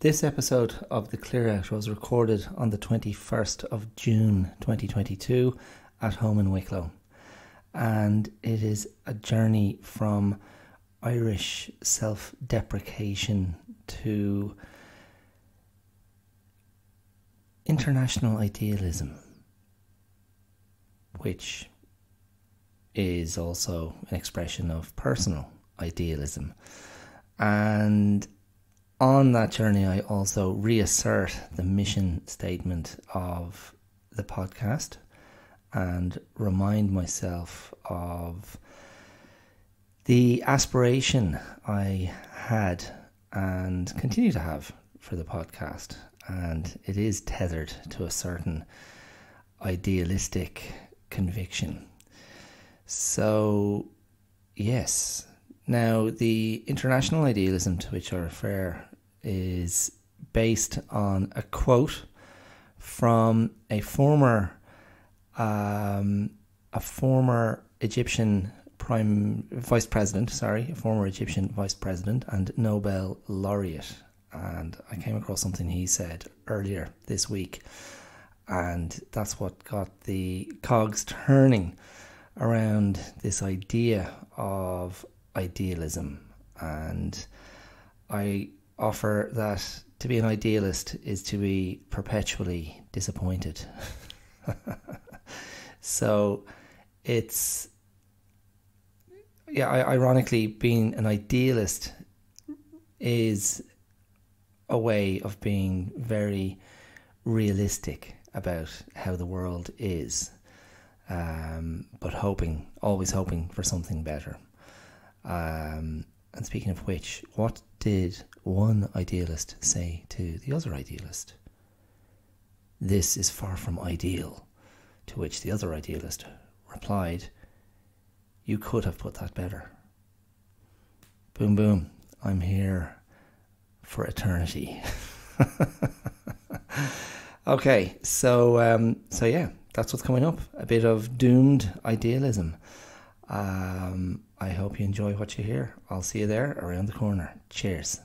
This episode of The Clear Out was recorded on the 21st of June 2022 at home in Wicklow. And it is a journey from Irish self deprecation to international idealism, which is also an expression of personal idealism. And on that journey, I also reassert the mission statement of the podcast and remind myself of the aspiration I had and continue to have for the podcast. And it is tethered to a certain idealistic conviction. So, yes. Now, the international idealism to which I refer is based on a quote from a former um, a former Egyptian prime vice president, sorry, a former Egyptian vice president and Nobel laureate. And I came across something he said earlier this week, and that's what got the cogs turning around this idea of idealism. And I offer that to be an idealist is to be perpetually disappointed. so it's yeah ironically being an idealist is a way of being very realistic about how the world is um, but hoping always hoping for something better um, and speaking of which what did one idealist say to the other idealist this is far from ideal to which the other idealist replied, You could have put that better. Boom, boom. I'm here for eternity. okay, so um, so yeah, that's what's coming up. A bit of doomed idealism. Um, I hope you enjoy what you hear. I'll see you there around the corner. Cheers.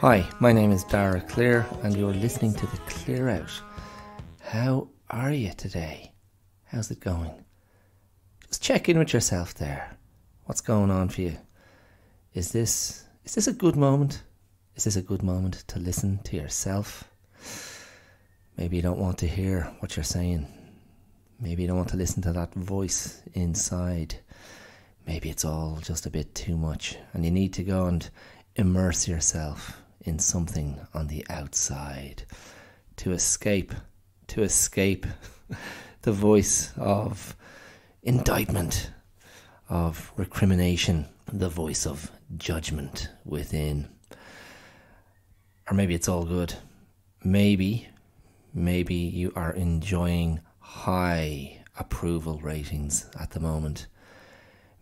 Hi, my name is Dara Clear, and you're listening to The Clear Out. How are you today? How's it going? Just check in with yourself there. What's going on for you? Is this is this a good moment? Is this a good moment to listen to yourself? Maybe you don't want to hear what you're saying. Maybe you don't want to listen to that voice inside. Maybe it's all just a bit too much, and you need to go and immerse yourself in something on the outside to escape, to escape the voice of indictment, of recrimination, the voice of judgment within. Or maybe it's all good. Maybe, maybe you are enjoying high approval ratings at the moment.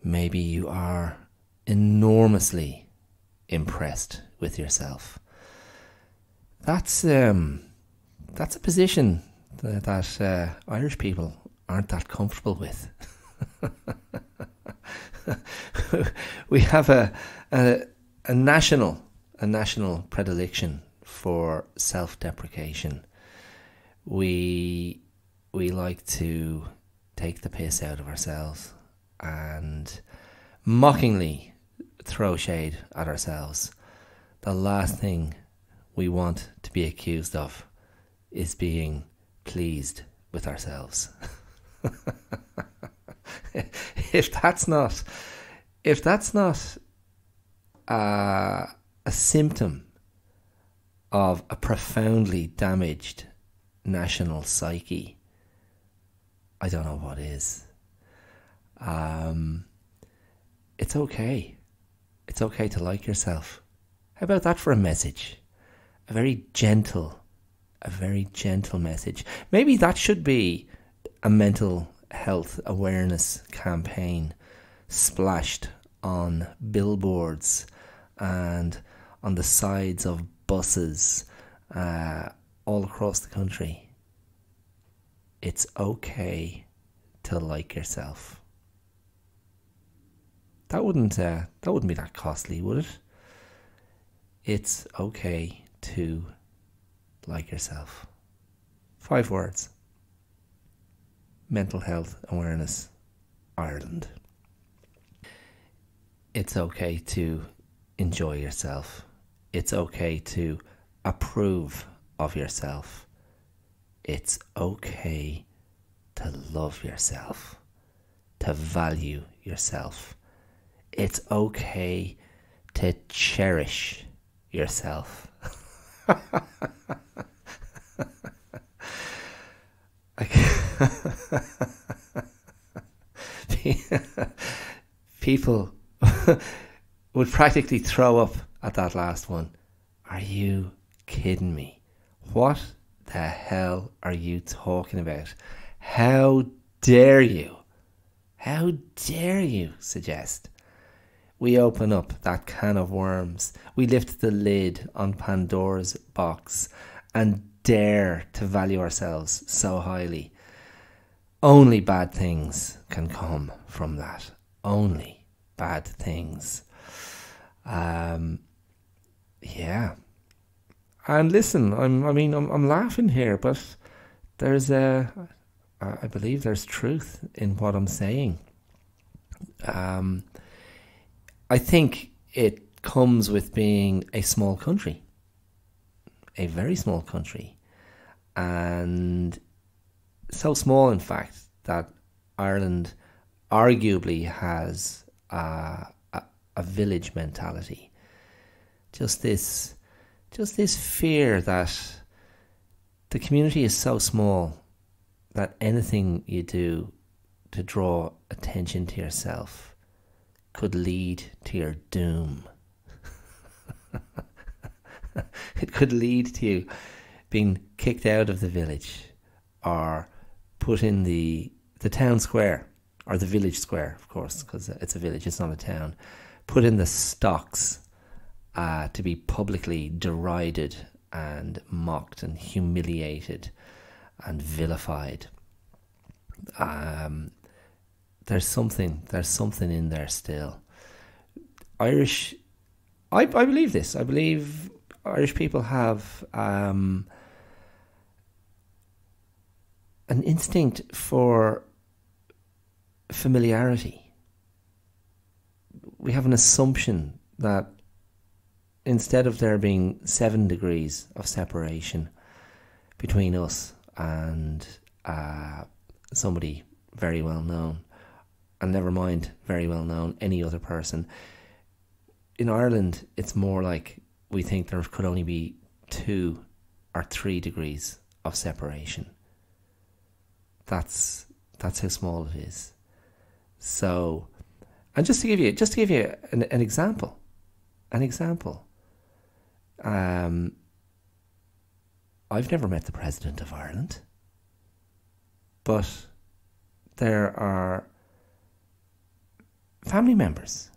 Maybe you are enormously impressed with yourself. That's um, that's a position that, that uh, Irish people aren't that comfortable with. we have a, a a national a national predilection for self-deprecation. We we like to take the piss out of ourselves and mockingly throw shade at ourselves the last thing we want to be accused of is being pleased with ourselves. if that's not if that's not uh, a symptom of a profoundly damaged national psyche, I don't know what is. Um, it's okay. It's okay to like yourself. How about that for a message? A very gentle, a very gentle message. Maybe that should be a mental health awareness campaign splashed on billboards and on the sides of buses uh, all across the country. It's okay to like yourself. That wouldn't uh, that wouldn't be that costly, would it? It's okay to like yourself. Five words. Mental health awareness, Ireland. It's okay to enjoy yourself. It's okay to approve of yourself. It's okay to love yourself, to value yourself. It's okay to cherish yourself. People would practically throw up at that last one. Are you kidding me? What the hell are you talking about? How dare you? How dare you suggest? We open up that can of worms. We lift the lid on Pandora's box and dare to value ourselves so highly. Only bad things can come from that. Only bad things. Um, yeah. And listen, I'm, I mean, I'm, I'm laughing here, but there's a, I believe there's truth in what I'm saying. Um, I think it comes with being a small country, a very small country, and so small, in fact, that Ireland arguably has a, a, a village mentality. Just this, just this fear that the community is so small that anything you do to draw attention to yourself could lead to your doom. it could lead to you being kicked out of the village or put in the the town square or the village square, of course, because it's a village, it's not a town. Put in the stocks uh, to be publicly derided and mocked and humiliated and vilified. Um, there's something there's something in there still. Irish, I I believe this. I believe Irish people have um, an instinct for familiarity. We have an assumption that instead of there being seven degrees of separation between us and uh, somebody very well known, and never mind very well known, any other person. In Ireland, it's more like we think there could only be two or three degrees of separation. That's that's how small it is. So, and just to give you just to give you an, an example, an example. Um, I've never met the president of Ireland, but there are family members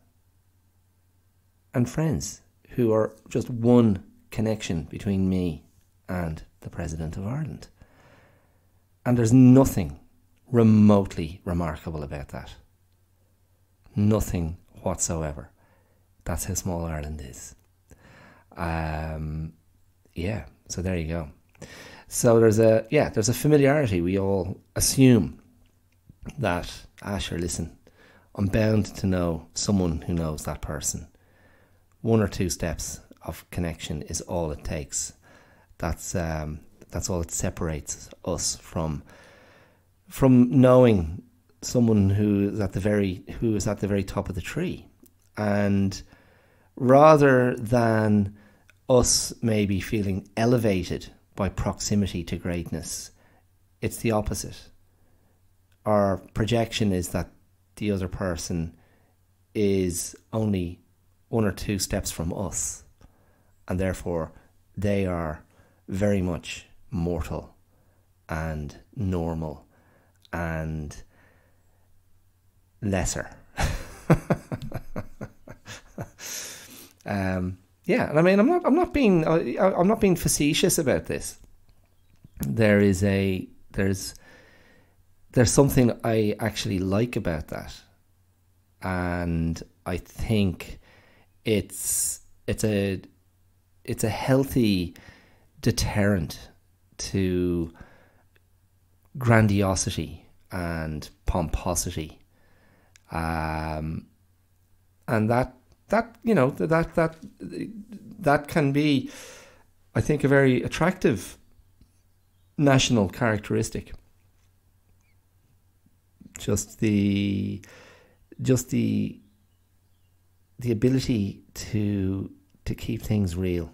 and friends who are just one connection between me and the President of Ireland. And there's nothing remotely remarkable about that. Nothing whatsoever. That's how small Ireland is. Um, yeah, so there you go. So there's a yeah, there's a familiarity. We all assume that sure, listen, I'm bound to know someone who knows that person. One or two steps of connection is all it takes. That's um, that's all that separates us from from knowing someone who is at the very who is at the very top of the tree, and rather than us maybe feeling elevated by proximity to greatness, it's the opposite. Our projection is that the other person is only one or two steps from us, and therefore they are very much mortal and normal and lesser. um, yeah, and I mean, I'm not, I'm not being, I'm not being facetious about this. There is a, there's there's something I actually like about that. And I think it's it's a it's a healthy deterrent to grandiosity and pomposity, um, and that that you know that that that can be, I think, a very attractive national characteristic. Just the just the the ability to to keep things real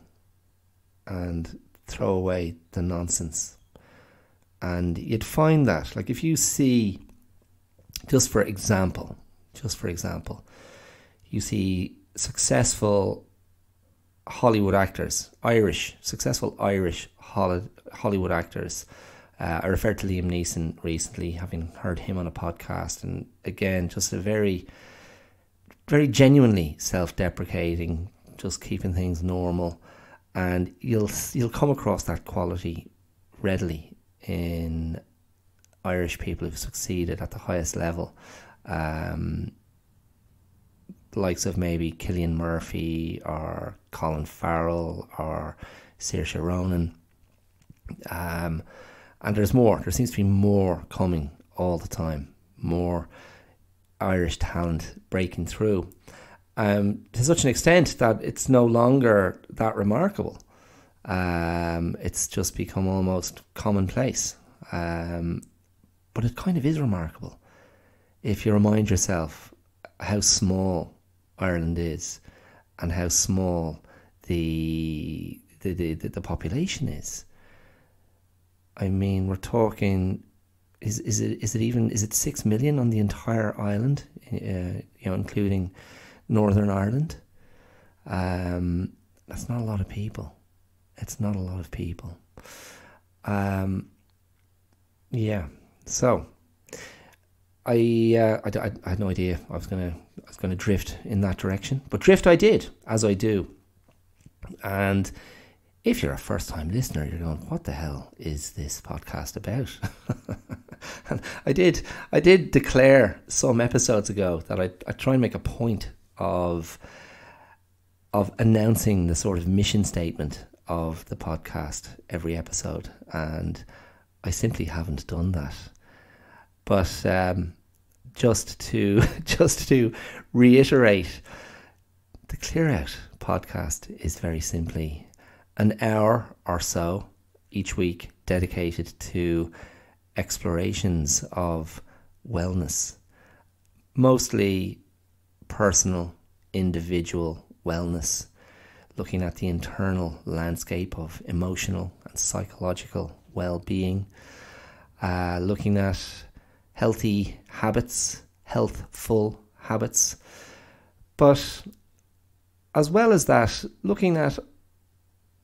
and throw away the nonsense. And you'd find that, like, if you see, just for example, just for example, you see successful Hollywood actors, Irish, successful Irish Hollywood actors. Uh, I referred to Liam Neeson recently, having heard him on a podcast, and again, just a very, very genuinely self-deprecating, just keeping things normal, and you'll you'll come across that quality readily in Irish people who've succeeded at the highest level. Um, the likes of maybe Cillian Murphy or Colin Farrell or Saoirse Ronan. Um, and there's more. There seems to be more coming all the time. More Irish talent breaking through. Um, to such an extent that it's no longer that remarkable. Um, it's just become almost commonplace. Um, but it kind of is remarkable if you remind yourself how small Ireland is and how small the the, the, the population is. I mean, we're talking. Is is it is it even is it six million on the entire island? Uh, you know, including Northern Ireland. Um, that's not a lot of people. It's not a lot of people. Um, yeah. So, I, uh, I, I, I had no idea I was gonna I was gonna drift in that direction, but drift I did, as I do. And if you're a first time listener, you're going, "What the hell is this podcast about?" and I did I did declare some episodes ago that I I try and make a point of of announcing the sort of mission statement of the podcast every episode, and I simply haven't done that. But um, just to just to reiterate, the Clear Out podcast is very simply an hour or so each week dedicated to explorations of wellness, mostly personal, individual wellness looking at the internal landscape of emotional and psychological well being, uh, looking at healthy habits, healthful habits, but as well as that, looking at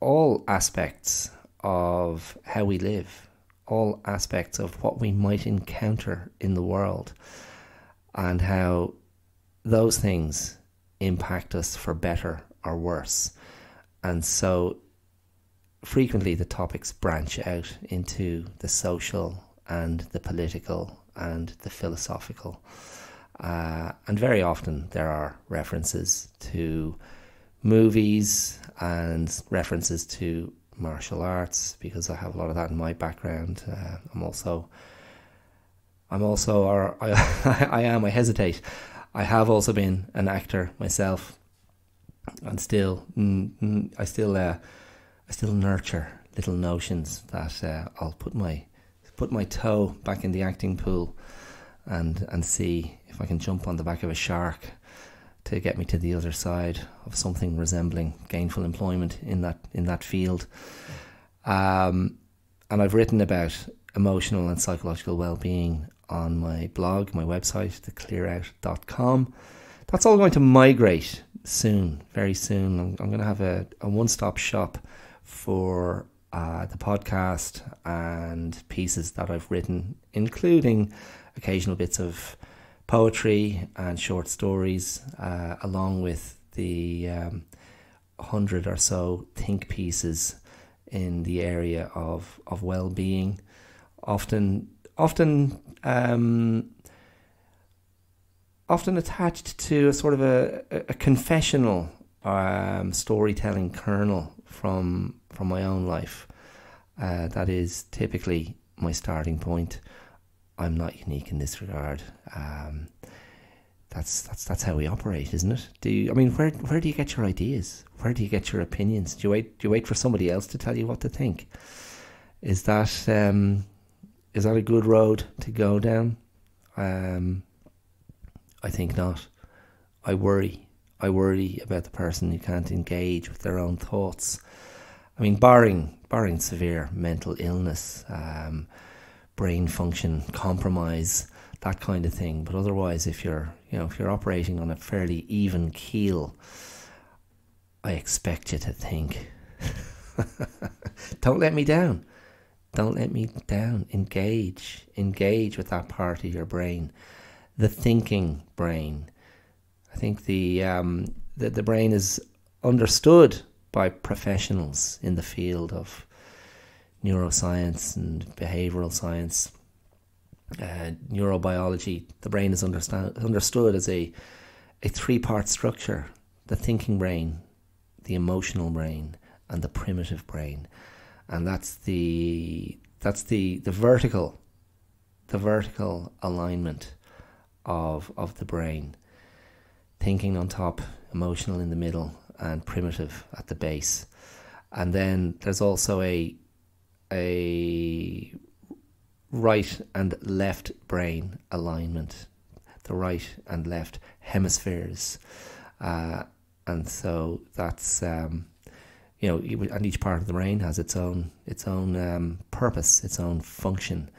all aspects of how we live, all aspects of what we might encounter in the world, and how those things impact us for better or worse. And so frequently the topics branch out into the social and the political and the philosophical. Uh, and very often there are references to movies and references to martial arts because I have a lot of that in my background. Uh, I'm also, I'm also, or I, I am, I hesitate. I have also been an actor myself and still, mm, mm, I still, uh, I still nurture little notions that uh, I'll put my put my toe back in the acting pool and and see if I can jump on the back of a shark to get me to the other side of something resembling gainful employment in that in that field. Um, and I've written about emotional and psychological well-being on my blog, my website, theclearout.com. That's all going to migrate soon, very soon. I'm, I'm going to have a, a one stop shop for uh, the podcast and pieces that I've written, including occasional bits of poetry and short stories, uh, along with the um, hundred or so think pieces in the area of, of well being. Often, often um, often attached to a sort of a, a confessional um, storytelling kernel from from my own life. Uh, that is typically my starting point. I'm not unique in this regard. Um, that's that's that's how we operate, isn't it? Do you, I mean where where do you get your ideas? Where do you get your opinions? Do you wait do you wait for somebody else to tell you what to think? Is that um, is that a good road to go down? Um, I think not. I worry. I worry about the person who can't engage with their own thoughts. I mean, barring barring severe mental illness, um, brain function compromise, that kind of thing. But otherwise, if you're you know if you're operating on a fairly even keel, I expect you to think. Don't let me down. Don't let me down. Engage. Engage with that part of your brain the thinking brain. I think the, um, the, the brain is understood by professionals in the field of neuroscience and behavioral science, uh, neurobiology. The brain is understand, understood as a, a three part structure the thinking brain, the emotional brain, and the primitive brain. And that's the that's the, the vertical the vertical alignment of of the brain. Thinking on top, emotional in the middle, and primitive at the base. And then there's also a a right and left brain alignment, the right and left hemispheres, uh, and so that's um, you know, and each part of the brain has its own its own um, purpose, its own function,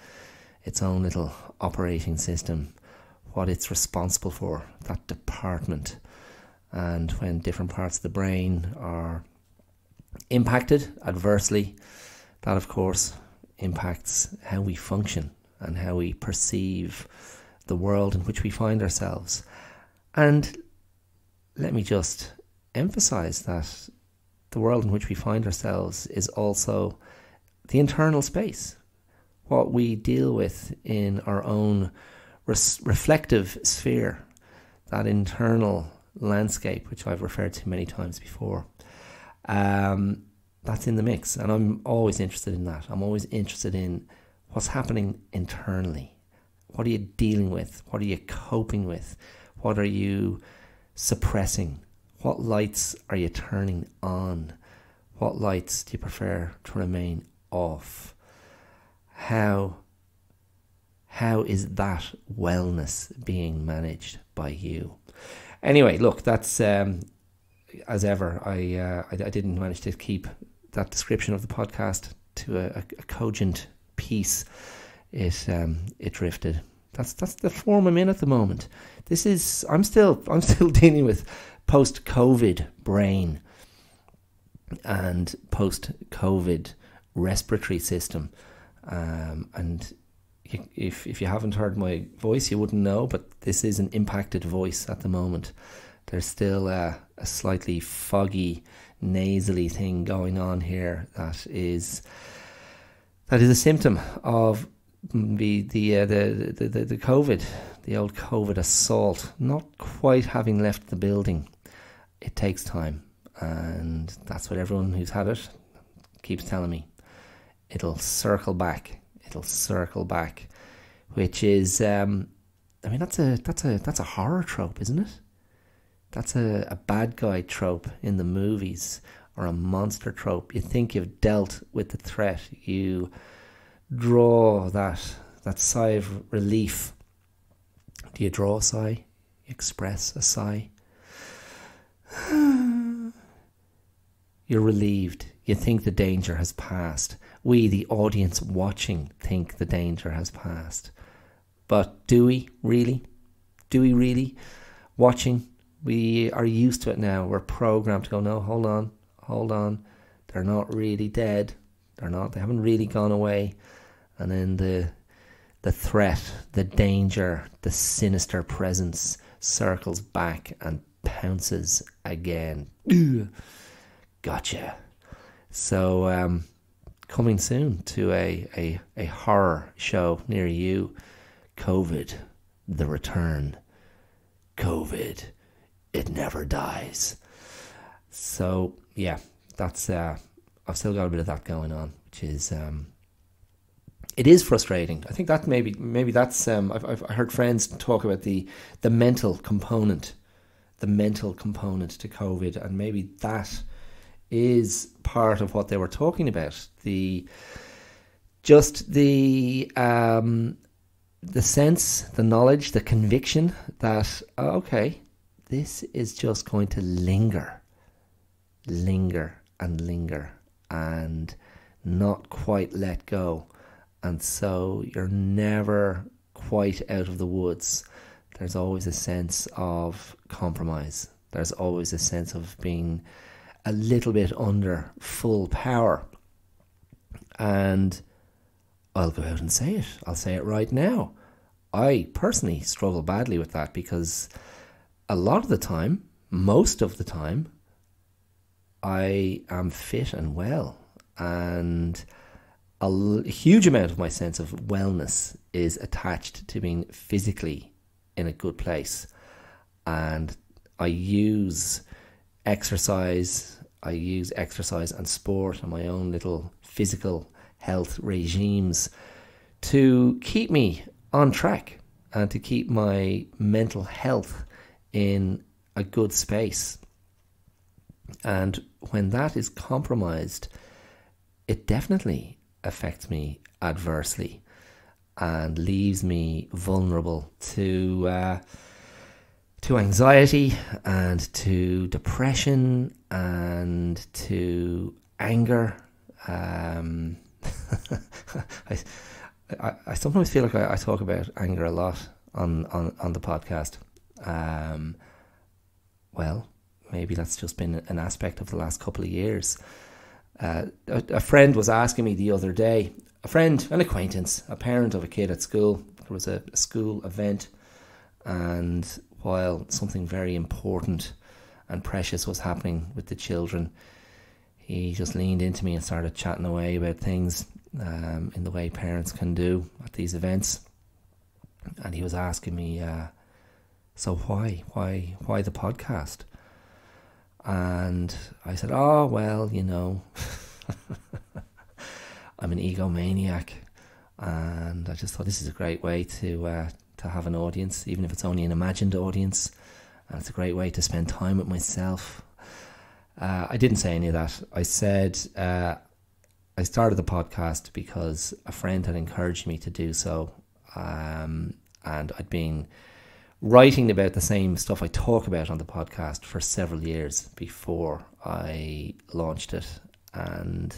its own little operating system what it's responsible for, that department. And when different parts of the brain are impacted adversely, that of course impacts how we function and how we perceive the world in which we find ourselves. And let me just emphasize that the world in which we find ourselves is also the internal space, what we deal with in our own res- reflective sphere, that internal landscape, which I've referred to many times before. Um, that's in the mix, and I'm always interested in that. I'm always interested in what's happening internally. What are you dealing with? What are you coping with? What are you suppressing? What lights are you turning on? What lights do you prefer to remain off? How how is that wellness being managed by you? Anyway, look, that's um, as ever. I, uh, I, I didn't manage to keep that description of the podcast to a, a cogent piece. It um, it drifted. That's that's the form I'm in at the moment. This is I'm still I'm still dealing with post COVID brain and post COVID respiratory system, um, and if if you haven't heard my voice, you wouldn't know, but this is an impacted voice at the moment. There's still a, a slightly foggy, nasally thing going on here that is that is a symptom of the the, uh, the, the the the COVID, the old COVID assault, not quite having left the building. It takes time, and that's what everyone who's had it keeps telling me. It'll circle back it'll circle back, which is, um, I mean, that's a that's a that's a horror trope, isn't it? That's a, a bad guy trope in the movies or a monster trope. You think you've dealt with the threat, you draw that that sigh of relief. Do you draw a sigh? Express a sigh? You're relieved. You think the danger has passed we, the audience watching, think the danger has passed. But do we really? Do we really? Watching, we are used to it now. We're programmed to go, no, hold on, hold on. They're not really dead. They're not, they haven't really gone away. And then the the threat, the danger, the sinister presence circles back and pounces again. Gotcha. So um, coming soon to a, a, a horror show near you COVID, The Return. COVID, it never dies. So yeah, that's uh, I've still got a bit of that going on, which is um, it is frustrating. I think that maybe maybe that's um, I've, I've heard friends talk about the the mental component, the mental component to COVID, and maybe that is part of what they were talking about. The just the um, the sense, the knowledge, the conviction that okay, this is just going to linger, linger and linger, and not quite let go and so you're never quite out of the woods. There's always a sense of compromise. There's always a sense of being a little bit under full power. And I'll go out and say it. I'll say it right now. I personally struggle badly with that because a lot of the time, most of the time, I am fit and well. And a, l- huge amount of my sense of wellness is attached to being physically in a good place. And I use exercise, I use exercise and sport and my own little physical health regimes to keep me on track and to keep my mental health in a good space. And when that is compromised, it definitely affects me adversely and leaves me vulnerable to uh, to anxiety and to depression and to anger. Um, I, I, I, sometimes feel like I, I, talk about anger a lot on, on, on the podcast. Um, well, maybe that's just been an aspect of the last couple of years. Uh, a, a, friend was asking me the other day, a friend, an acquaintance, a parent of a kid at school. There was a, a school event, and while something very important and precious was happening with the children, he just leaned into me and started chatting away about things um, in the way parents can do at these events. And he was asking me, uh, "So why, why, why the podcast?" And I said, Oh, well, you know, I'm an egomaniac. And I just thought this is a great way to, uh, to have an audience, even if it's only an imagined audience. And it's a great way to spend time with myself. Uh, I didn't say any of that. I said uh, I started the podcast because a friend had encouraged me to do so. Um, and I'd been writing about the same stuff I talk about on the podcast for several years before I launched it, and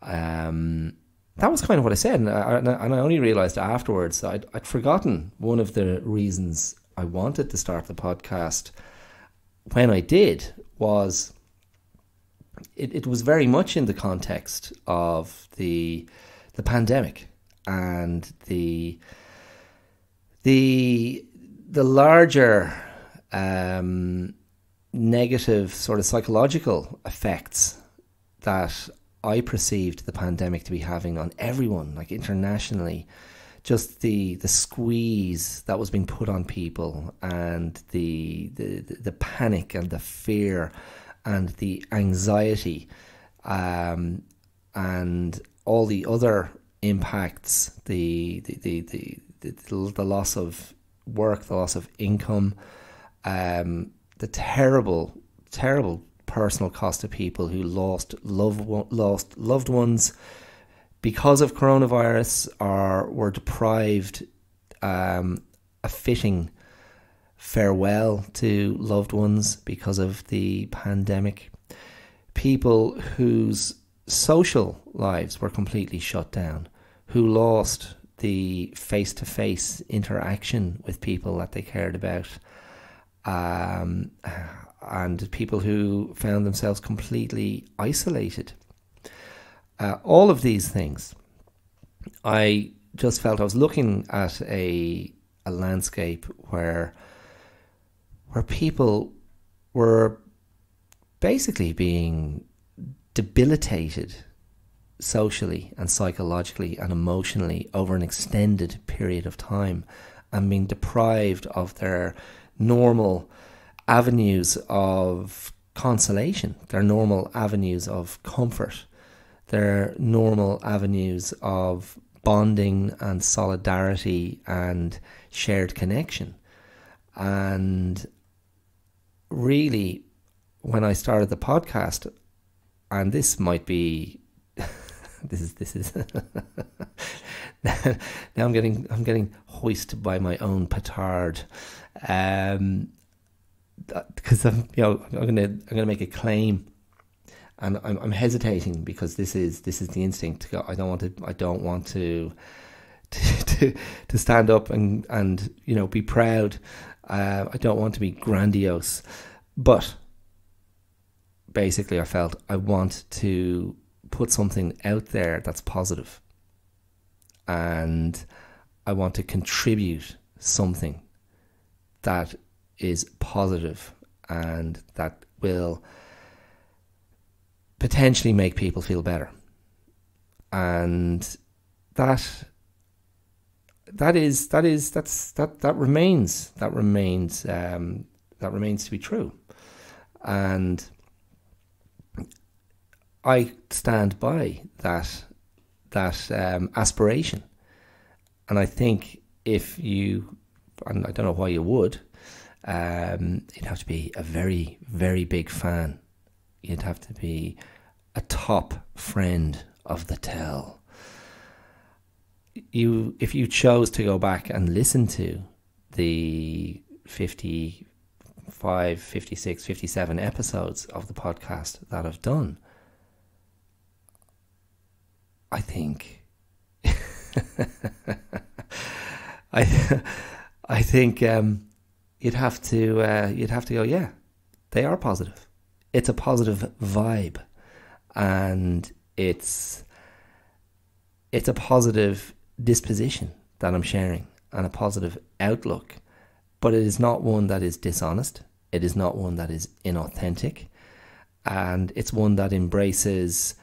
um, that was kind of what I said, and I, and I only realized afterwards I'd, I'd forgotten one of the reasons I wanted to start the podcast. When I did was it, it was very much in the context of the the pandemic and the the the larger um, negative sort of psychological effects that I perceived the pandemic to be having on everyone, like internationally, just the the squeeze that was being put on people and the the, the panic and the fear and the anxiety um, and all the other impacts the the, the, the, the, the loss of work, the loss of income, um, the terrible, terrible personal cost of people who lost love, lost loved ones because of coronavirus, or were deprived um, a fitting farewell to loved ones because of the pandemic. People whose social lives were completely shut down, who lost the face to face interaction with people that they cared about, um, and people who found themselves completely isolated. Uh, all of these things, I just felt I was looking at a a landscape where where people were basically being debilitated socially and psychologically and emotionally over an extended period of time and being deprived of their normal avenues of consolation. They're normal avenues of comfort. They're normal avenues of bonding and solidarity and shared connection. And really, when I started the podcast, and this might be this is this is now I'm getting I'm getting hoisted by my own petard. Um, because I'm you know I'm gonna I'm gonna make a claim, and I'm I'm hesitating because this is this is the instinct to go. I don't want to I don't want to to to, to stand up and and you know be proud. Uh, I don't want to be grandiose, but basically I felt I want to put something out there that's positive, and I want to contribute something that is positive and that will potentially make people feel better. And that that is that is that's that that remains that remains um, that remains to be true. And I stand by that that um, aspiration. And I think if you, and I don't know why you would, um, you'd have to be a very, very big fan. You'd have to be a top friend of the tell. You, if you chose to go back and listen to the 55, 56, 57 episodes of the podcast that I've done, I think. I I think um, you'd have to uh, you'd have to go yeah they are positive. It's a positive vibe. And it's it's a positive disposition that I'm sharing and a positive outlook. But it is not one that is dishonest. It is not one that is inauthentic. And it's one that embraces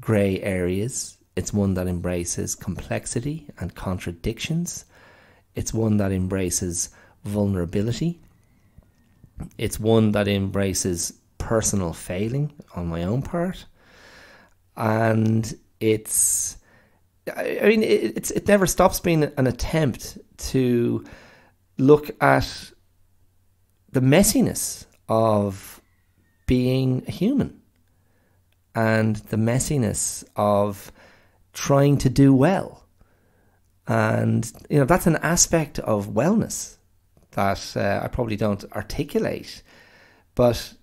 grey areas it's one that embraces complexity and contradictions it's one that embraces vulnerability. It's one that embraces personal failing on my own part. And it's, I mean, it's, it never stops being an attempt to look at the messiness of being a human and the messiness of trying to do well. And, you know, that's an aspect of wellness that uh, I probably don't articulate, but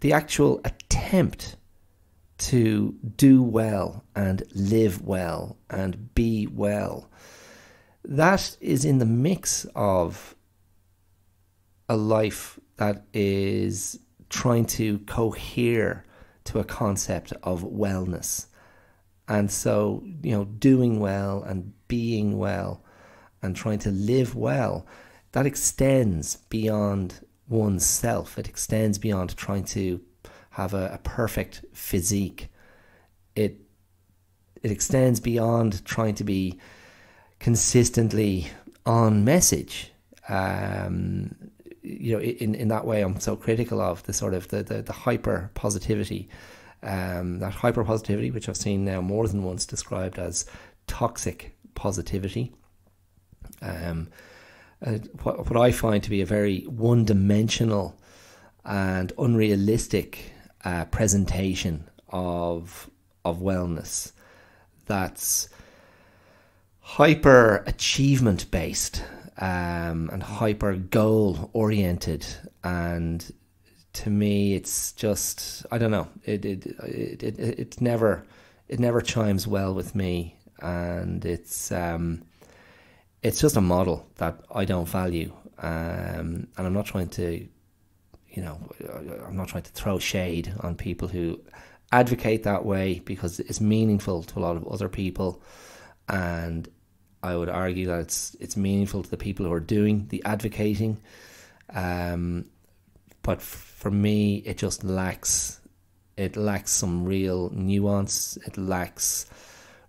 the actual attempt to do well and live well and be well, that is in the mix of a life that is trying to cohere to a concept of wellness. And so, you know, doing well and being well and trying to live well that extends beyond oneself. It extends beyond trying to have a, a perfect physique. It it extends beyond trying to be consistently on message. Um, you know, in, in that way, I'm so critical of the sort of the, the, the hyper positivity, um, that hyper positivity, which I've seen now more than once described as toxic positivity. Um, uh, what, what I find to be a very one dimensional and unrealistic uh, presentation of of wellness that's hyper achievement based um, and hyper goal oriented. And to me it's just I don't know. It it, it it it never it never chimes well with me. And it's um, it's just a model that I don't value, um, and I'm not trying to, you know, I'm not trying to throw shade on people who advocate that way because it's meaningful to a lot of other people, and I would argue that it's it's meaningful to the people who are doing the advocating, um, but for me, it just lacks it lacks some real nuance. It lacks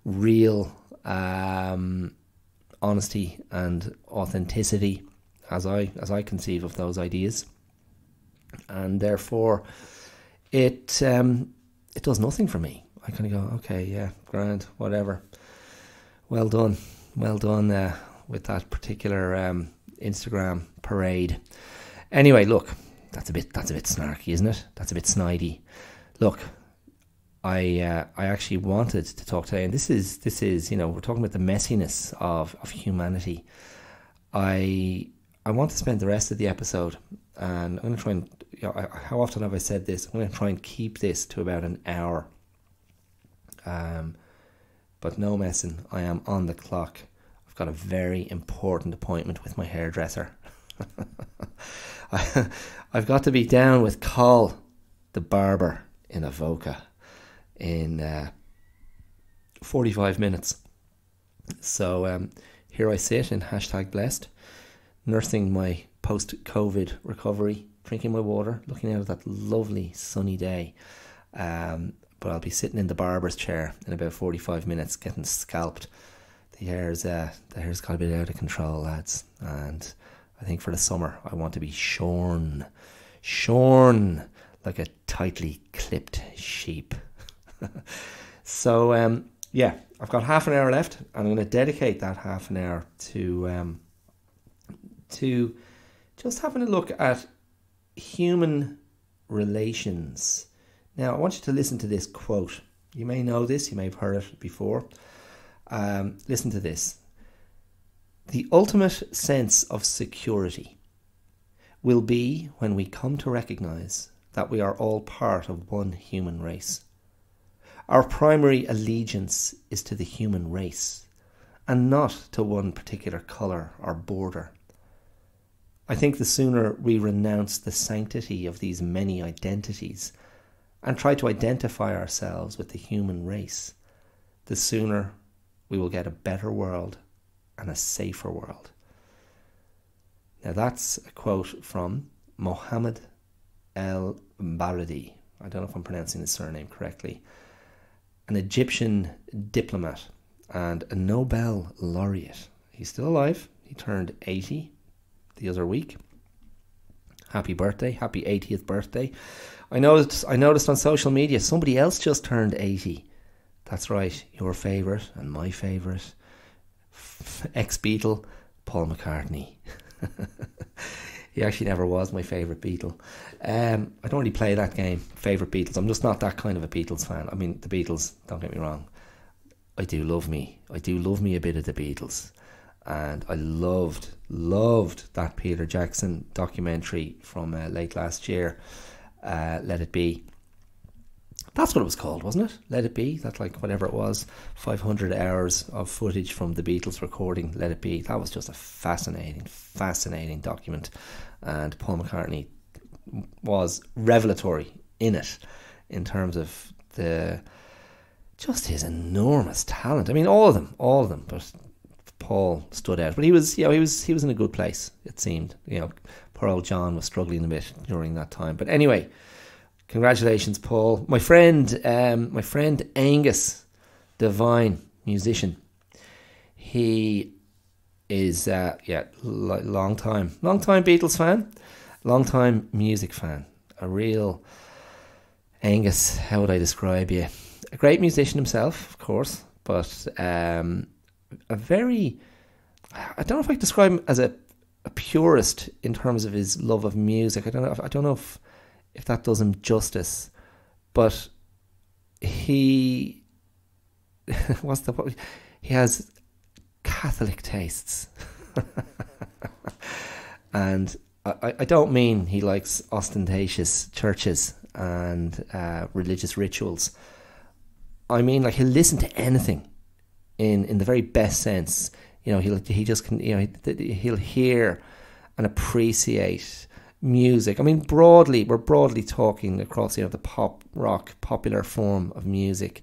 real. Um, honesty and authenticity. as I as I conceive of those ideas, and therefore it um, it does nothing for me. I kind of go, okay, yeah, grand, whatever. Well done, well done uh, with that particular um, Instagram parade. Anyway, look, that's a bit that's a bit snarky, isn't it? That's a bit snidey. Look, I uh, I actually wanted to talk today, and this is this is you know we're talking about the messiness of of humanity. I I want to spend the rest of the episode, and I'm going to try and you know, I, how often have I said this? I'm going to try and keep this to about an hour. Um, but no messing. I am on the clock. I've got a very important appointment with my hairdresser. I've got to be down with Carl, the barber, in Avoca in uh, 45 minutes. So um, here I sit in hashtag blessed, nursing my post COVID recovery, drinking my water, looking out at that lovely sunny day. Um, but I'll be sitting in the barber's chair in about 45 minutes getting scalped. The hair's, uh, the hair's got a bit out of control, lads. And I think for the summer, I want to be shorn, shorn like a tightly clipped sheep. so, um, yeah, I've got half an hour left. I'm going to dedicate that half an hour to um, to just having a look at human relations. Now, I want you to listen to this quote. You may know this, you may have heard it before. Um, listen to this. The ultimate sense of security will be when we come to recognize that we are all part of one human race. Our primary allegiance is to the human race and not to one particular colour or border. I think the sooner we renounce the sanctity of these many identities and try to identify ourselves with the human race, the sooner we will get a better world and a safer world. Now, that's a quote from Mohammed El Baradei. I don't know if I'm pronouncing his surname correctly. An Egyptian diplomat and a Nobel laureate. He's still alive. He turned 80 the other week. Happy birthday, happy 80th birthday. I noticed I noticed on social media somebody else just turned 80. That's right, your favourite and my favourite ex Beatle, Paul McCartney. he actually never was my favourite Beatle. Um, I don't really play that game, favourite Beatles. I'm just not that kind of a Beatles fan. I mean, the Beatles, don't get me wrong. I do love me. I do love me a bit of the Beatles and I loved loved that Peter Jackson documentary from uh, late last year. Uh, Let It Be. That's what it was called, wasn't it? Let It Be. That like whatever it was, five hundred hours of footage from the Beatles recording Let It Be. That was just a fascinating, fascinating document, and Paul McCartney was revelatory in it in terms of the just his enormous talent. I mean, all of them, all of them, but Paul stood out. But he was, you know, he was he was in a good place. It seemed, you know, poor old John was struggling a bit during that time. But anyway, congratulations, Paul. My friend, um, my friend Aengus Devine, musician. He is, uh, yeah, long time, long time Beatles fan, long time music fan. A real Aengus. How would I describe you? A great musician himself, of course, but um, a very I don't know if I could describe him as a, a purist in terms of his love of music. I don't know. If, I don't know if if that does him justice, but he what's the he has Catholic tastes, and I, I don't mean he likes ostentatious churches and uh, religious rituals. I mean like he'll listen to anything in in the very best sense. You know, he'll he just can you know he'll hear and appreciate music. I mean, broadly, we're broadly talking across you know the pop rock popular form of music.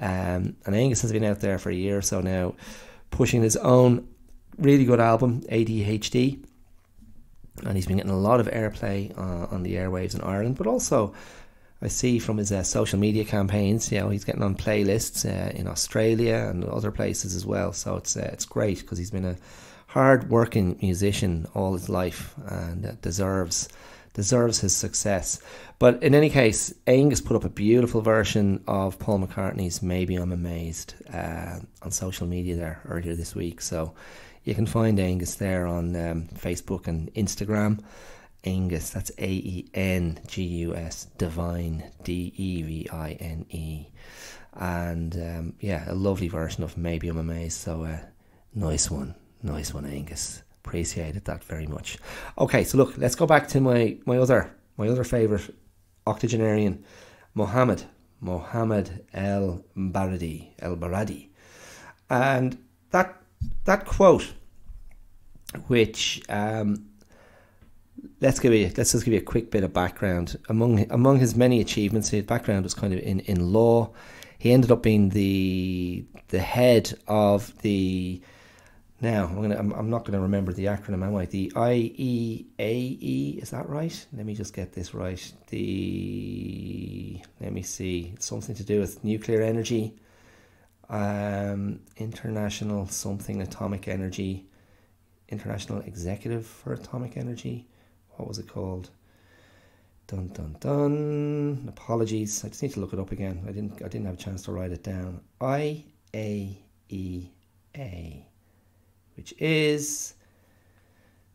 Um, and Aengus has been out there for a year or so now, pushing his own really good album, ADHD. And he's been getting a lot of airplay uh, on the airwaves in Ireland, but also I see from his uh, social media campaigns, you know, he's getting on playlists uh, in Australia and other places as well. So it's uh, it's great because he's been a hard working musician all his life and uh, deserves deserves his success. But in any case, Aengus put up a beautiful version of Paul McCartney's "Maybe I'm Amazed" uh, on social media there earlier this week. So you can find Aengus there on um, Facebook and Instagram. Aengus, that's A E N G U S, Devine, D E V I N E. And um, yeah, a lovely version of Maybe I'm Amazed. So uh, nice one, nice one, Aengus. Appreciated that very much. Okay, so look, let's go back to my, my other my other favourite octogenarian, Mohammed, Mohammed El Baradei, El Baradei. And that that quote, which um, let's give you let's just give you a quick bit of background. Among among his many achievements, his background was kind of in, in law. He ended up being the the head of the now I'm gonna I'm, I'm not gonna remember the acronym, am I? The IEAE is that right? Let me just get this right. The let me see something to do with nuclear energy, um, international something atomic energy, international executive for atomic energy what was it called? Dun dun dun. Apologies. I just need to look it up again. I didn't. I didn't have a chance to write it down. I A E A, which is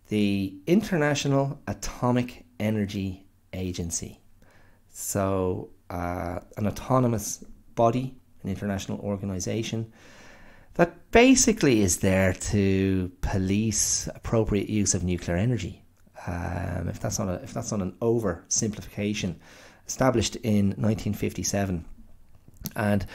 the International Atomic Energy Agency. So, uh, an autonomous body, an international organization that basically is there to police appropriate use of nuclear energy um, if that's not a, if that's not an oversimplification, established in 1957, and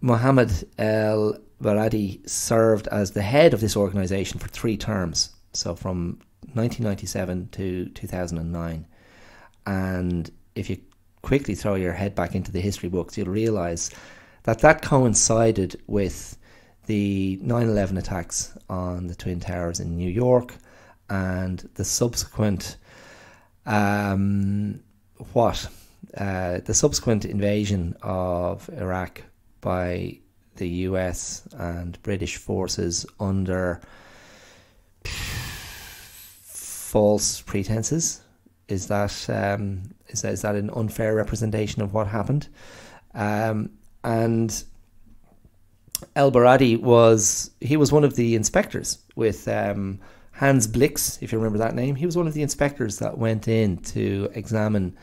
Mohammed El Baradei served as the head of this organisation for three terms, so from 1997 to 2009, and if you quickly throw your head back into the history books, you'll realise that that coincided with the 9 11 attacks on the Twin Towers in New York and the subsequent um, what uh, the subsequent invasion of Iraq by the US and British forces under false pretenses. Is that um, is that is that an unfair representation of what happened? Um, and El Baradei was he was one of the inspectors with um, Hans Blix, if you remember that name, he was one of the inspectors that went in to examine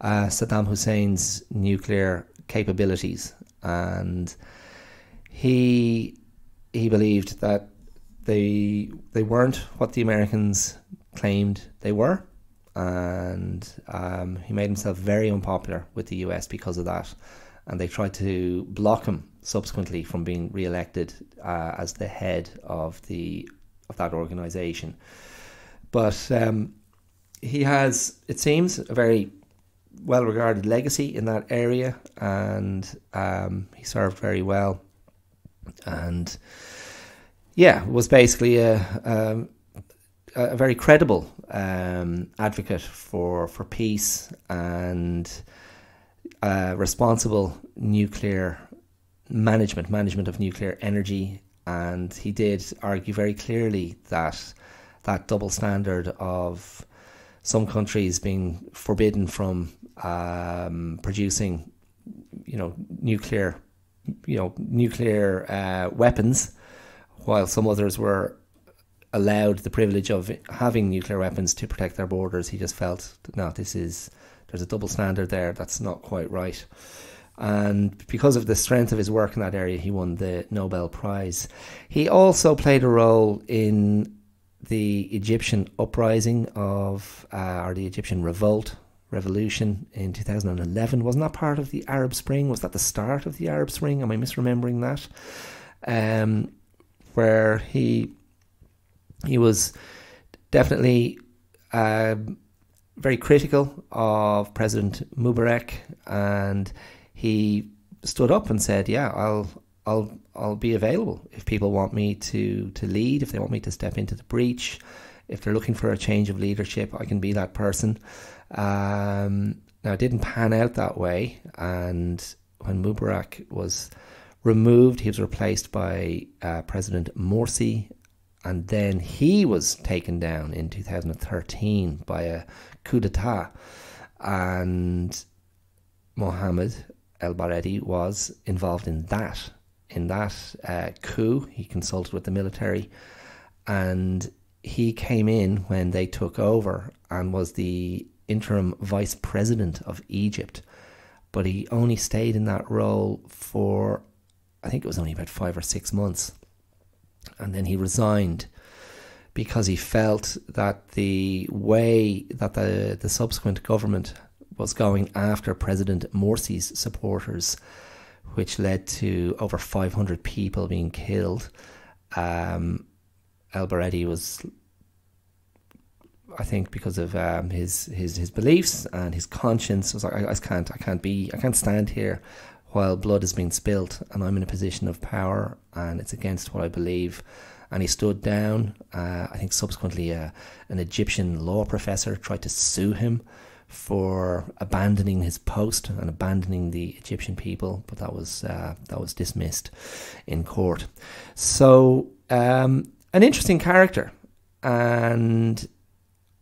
uh, Saddam Hussein's nuclear capabilities, and he he believed that they they weren't what the Americans claimed they were, and um, he made himself very unpopular with the U.S. because of that, and they tried to block him subsequently from being re-elected uh, as the head of the of that organisation. But um, he has, it seems, a very well regarded legacy in that area, and um, he served very well. And yeah, was basically a, a, a very credible um, advocate for, for peace and uh, responsible nuclear management, management of nuclear energy and he did argue very clearly that that double standard of some countries being forbidden from um, producing, you know, nuclear, you know, nuclear uh, weapons, while some others were allowed the privilege of having nuclear weapons to protect their borders. He just felt, no, this is there's a double standard there. That's not quite right. And because of the strength of his work in that area, he won the Nobel Prize. He also played a role in the Egyptian uprising of, uh, or the Egyptian revolt, revolution in 2011. Wasn't that part of the Arab Spring? Was that the start of the Arab Spring? Am I misremembering that? Um, where he he was definitely uh, very critical of President Mubarak and he stood up and said, "Yeah, I'll I'll I'll be available if people want me to to lead, if they want me to step into the breach, if they're looking for a change of leadership, I can be that person." Um, now, it didn't pan out that way, and when Mubarak was removed, he was replaced by uh, President Morsi, and then he was taken down in 2013 by a coup d'etat, and Mohammed El Baradei was involved in that. In that uh, coup, he consulted with the military, and he came in when they took over and was the interim vice president of Egypt. But he only stayed in that role for, I think it was only about five or six months. And then he resigned because he felt that the way that the, the subsequent government was going after President Morsi's supporters, which led to over 500 people being killed. Um, Baradei was, I think, because of um, his, his his beliefs and his conscience, was like, I, I can't, I can't be, I can't stand here while blood is being spilt, and I'm in a position of power, and it's against what I believe. And he stood down. Uh, I think subsequently, uh, an Egyptian law professor tried to sue him for abandoning his post and abandoning the Egyptian people, but that was uh, that was dismissed in court. So um, an interesting character, and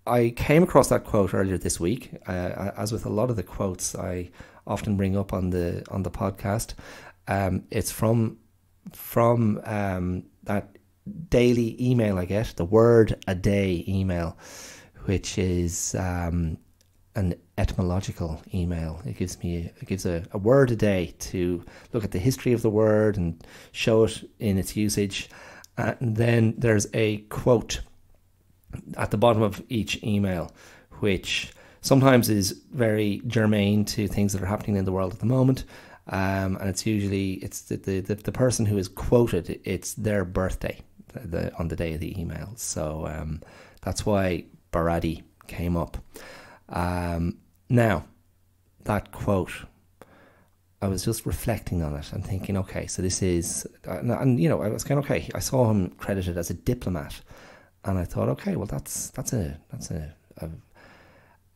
I came across that quote earlier this week. Uh, as with a lot of the quotes I often bring up on the on the podcast, um, it's from from um, that daily email I get, the word a day email, which is um, an etymological email. It gives me it gives a, a word a day to look at the history of the word and show it in its usage and then there's a quote at the bottom of each email, which sometimes is very germane to things that are happening in the world at the moment. Um, and it's usually it's the, the, the, person who is quoted. It's their birthday the, on the day of the email. So um, that's why Baradei came up. Um, now, that quote I was just reflecting on it and thinking, okay, so this is, and, and, you know, I was kind of okay. I saw him credited as a diplomat, and I thought, okay, well, that's that's a that's a a,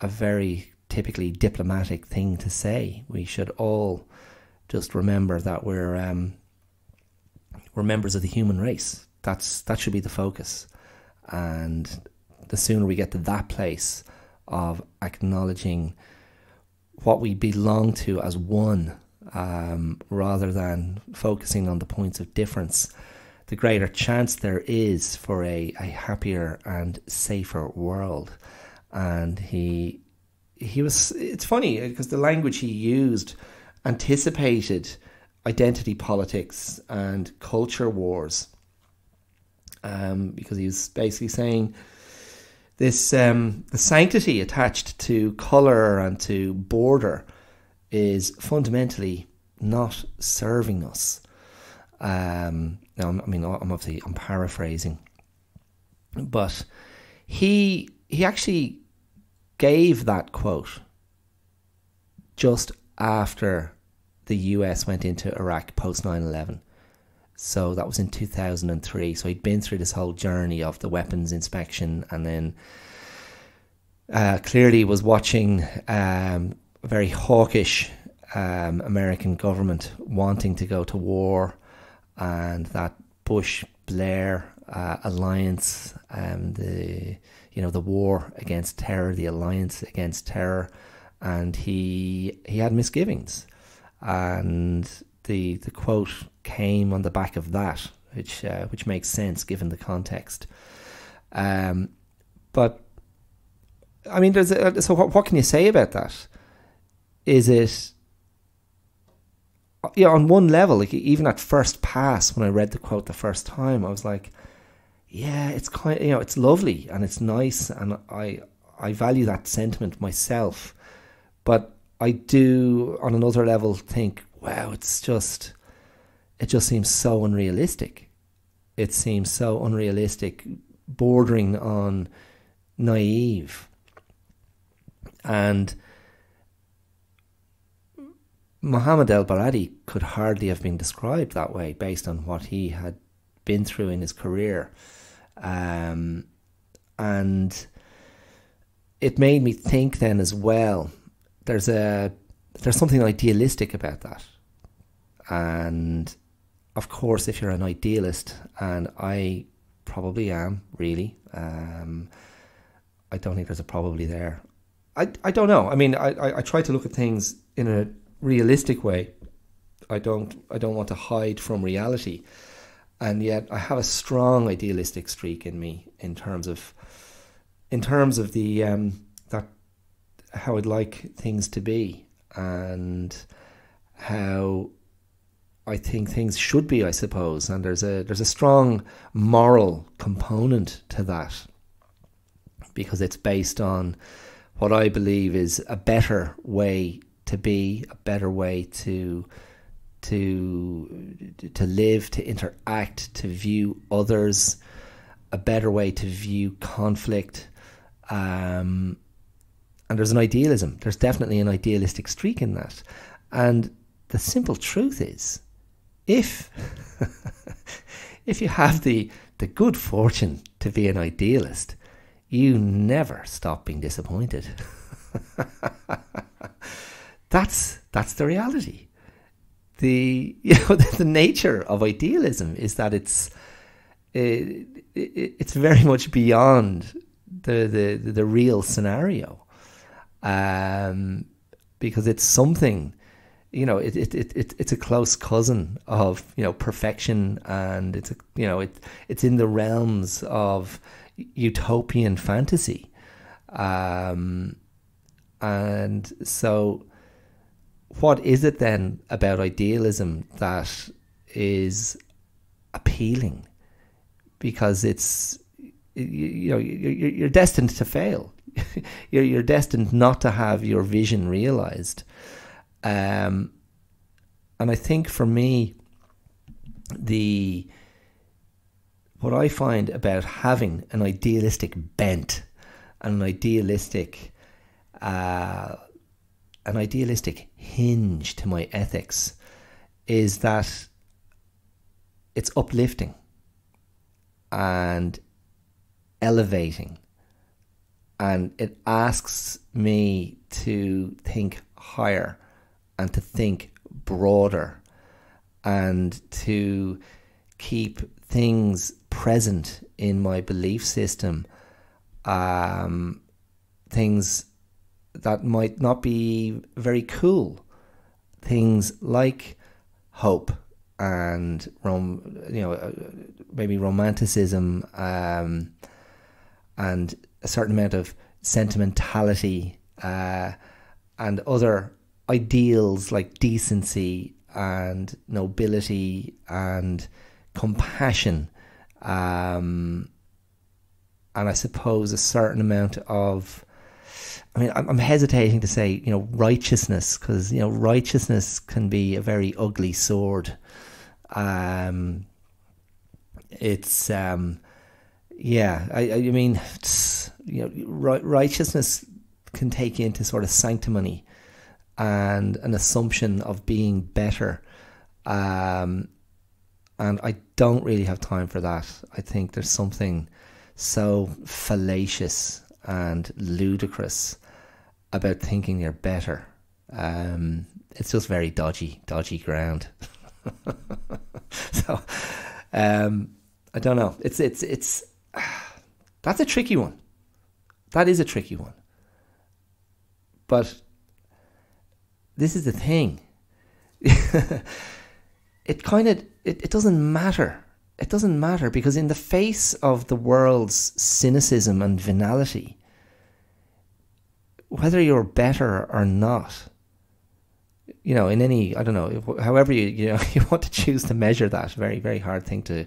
a very typically diplomatic thing to say. We should all just remember that we're um, we're members of the human race. That's that should be the focus, and the sooner we get to that place of acknowledging what we belong to as one um, rather than focusing on the points of difference, the greater chance there is for a, a happier and safer world. And he he was it's funny because the language he used anticipated identity politics and culture wars. Um, because he was basically saying this um, the sanctity attached to color and to border is fundamentally not serving us. Um, now, I mean, I'm obviously I'm paraphrasing, but he he actually gave that quote just after the US went into Iraq post 9 11. So that was in 2003. So he'd been through this whole journey of the weapons inspection and then uh, clearly was watching um, very hawkish um, American government wanting to go to war, and that Bush Blair uh, alliance, um, the you know the war against terror, the alliance against terror, and he he had misgivings, and the the quote came on the back of that, which uh, which makes sense given the context. Um, but I mean, there's a, so what, what can you say about that? is it yeah on one level like even at first pass when i read the quote the first time i was like yeah it's kind you know it's lovely and it's nice and i i value that sentiment myself but i do on another level think wow it's just it just seems so unrealistic it seems so unrealistic bordering on naive and Muhammad El Baradei could hardly have been described that way based on what he had been through in his career. Um, and it made me think then as well there's a there's something idealistic about that. And of course if you're an idealist and I probably am, really. Um, I don't think there's a probably there. I, I don't know. I mean, I, I, I try to look at things in a realistic way. I don't I don't want to hide from reality, and yet I have a strong idealistic streak in me in terms of in terms of the um, that how I'd like things to be and how I think things should be, I suppose, and there's a there's a strong moral component to that because it's based on what I believe is a better way to be, a better way to to to live, to interact, to view others, a better way to view conflict. Um, and there's an idealism. There's definitely an idealistic streak in that. And the simple truth is if if you have the the good fortune to be an idealist, you never stop being disappointed. that's that's the reality. The you know the, the nature of idealism is that it's it, it, it's very much beyond the the the real scenario, um, because it's something you know, it, it, it, it, it's a close cousin of, you know, perfection and it's, a, you know, it, it's in the realms of utopian fantasy. Um, and so what is it then about idealism that is appealing? Because it's, you, you know, you're, you're destined to fail. you're, you're destined not to have your vision realized. Um, and I think for me, the what I find about having an idealistic bent and an idealistic uh, an idealistic hinge to my ethics is that it's uplifting and elevating. And it asks me to think higher and to think broader and to keep things present in my belief system, um, things that might not be very cool, things like hope and rom- you know uh, maybe romanticism um, and a certain amount of sentimentality uh, and other ideals like decency and nobility and compassion, um, and I suppose a certain amount of. I mean, I'm, hesitating to say, you know, righteousness, because, you know, righteousness can be a very ugly sword. Um, it's, um, yeah, I, I mean, you know, righteousness can take you into sort of sanctimony and an assumption of being better. Um, and I don't really have time for that. I think there's something so fallacious and ludicrous about thinking you're better. Um, it's just very dodgy, dodgy ground. so, um, I don't know. It's it's it's that's a tricky one. That is a tricky one. But this is the thing. it kind of it, it doesn't matter. It doesn't matter because in the face of the world's cynicism and venality, whether you're better or not, you know, in any I don't know, however you you know you want to choose to measure that, very very hard thing to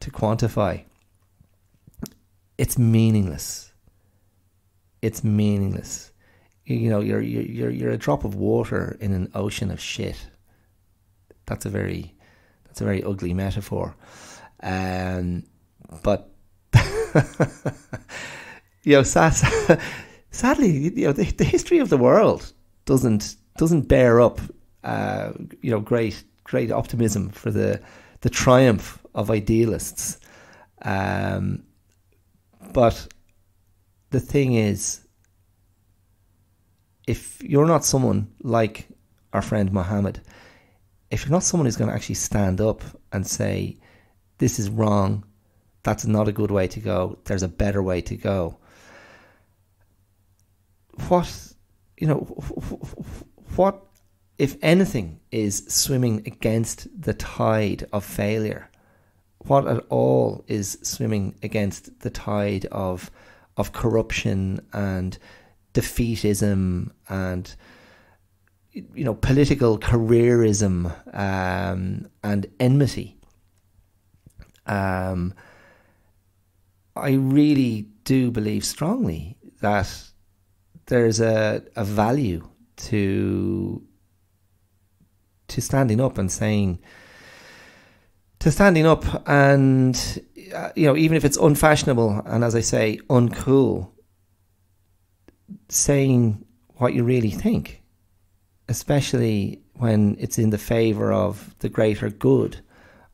to quantify. It's meaningless. It's meaningless you know you're you're you're a drop of water in an ocean of shit. That's a very that's a very ugly metaphor, um, but you know, sad, sadly, you know, the, the, history of the world doesn't doesn't bear up, uh, you know, great great optimism for the the triumph of idealists. Um, but the thing is, if you're not someone like our friend Mohammed, if you're not someone who's going to actually stand up and say, this is wrong, that's not a good way to go. There's a better way to go. What, you know, what, if anything, is swimming against the tide of failure? What at all is swimming against the tide of of corruption and defeatism and you know political careerism um, and enmity? Um, I really do believe strongly that there's a, a value to to standing up and saying to standing up and uh, you know even if it's unfashionable and as I say uncool saying what you really think especially when it's in the favor of the greater good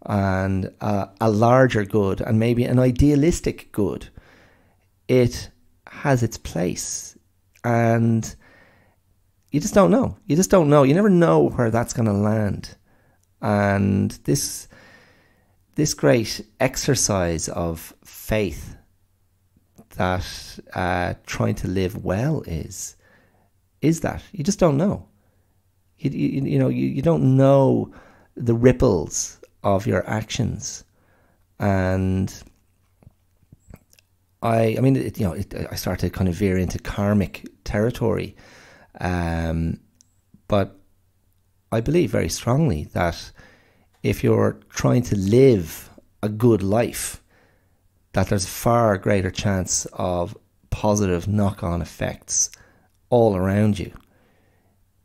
and uh, a larger good and maybe an idealistic good, it has its place. And you just don't know. You just don't know. You never know where that's going to land. And this this great exercise of faith that uh, trying to live well is is that you just don't know. You, you, you know you, you don't know the ripples of your actions. And I, I mean, it, you know, it, I started to kind of veer into karmic territory, um, but I believe very strongly that if you're trying to live a good life, that there's a far greater chance of positive knock-on effects all around you,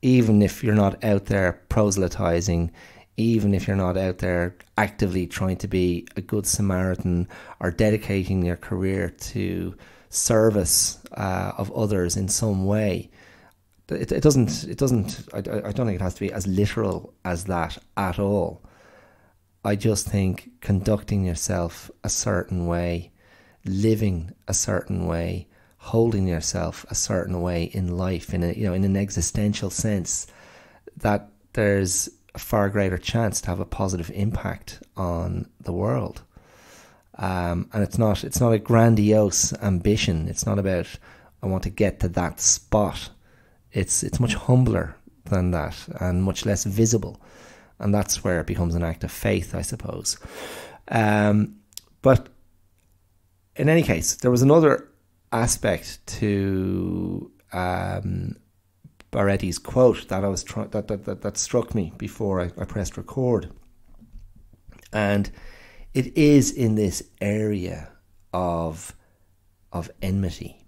even if you're not out there proselytizing even if you're not out there actively trying to be a good Samaritan or dedicating your career to service uh, of others in some way. It, it doesn't. It doesn't. I, I don't think it has to be as literal as that at all. I just think conducting yourself a certain way, living a certain way, holding yourself a certain way in life, in a you know in an existential sense, that there's a far greater chance to have a positive impact on the world. Um, and it's not it's not a grandiose ambition. It's not about I want to get to that spot. It's it's much humbler than that and much less visible, and that's where it becomes an act of faith, I suppose. Um, but in any case, there was another aspect to um, Baradei's quote that I was that, that, that that struck me before I, I pressed record, and it is in this area of of enmity,